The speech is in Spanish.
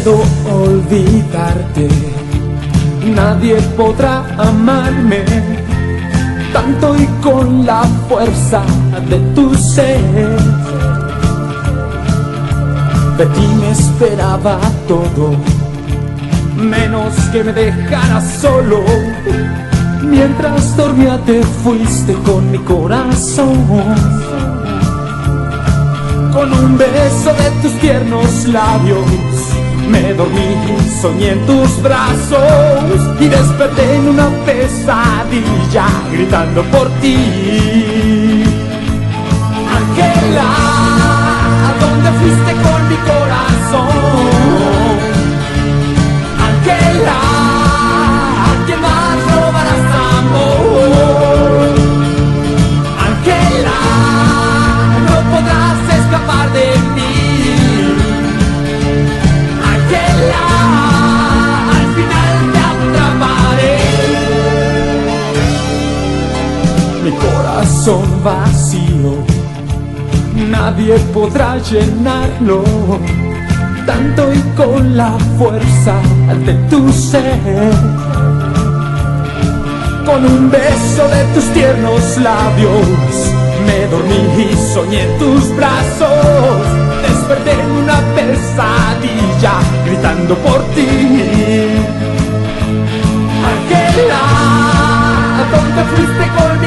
puedo olvidarte, nadie podrá amarme tanto y con la fuerza de tu ser. De ti me esperaba todo, menos que me dejaras solo. Mientras dormía te fuiste con mi corazón. Con un beso de tus tiernos labios me dormí soñé en tus brazos y desperté en una pesadilla gritando por ti. Ángela, ¿a dónde fuiste con mi corazón? Corazón vacío, nadie podrá llenarlo. Tanto y con la fuerza de tu ser. Con un beso de tus tiernos labios me dormí y soñé en tus brazos. Desperté en una pesadilla gritando por ti. Ángela, ¿a dónde fuiste con